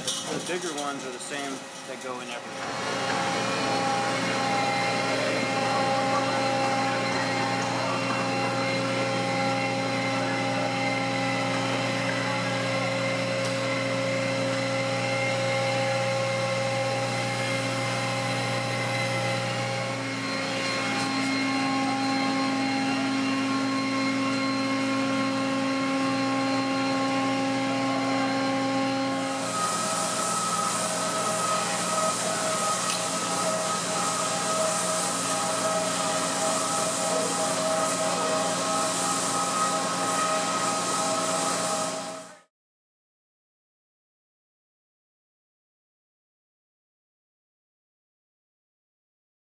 the, the bigger ones are the same that go in everything.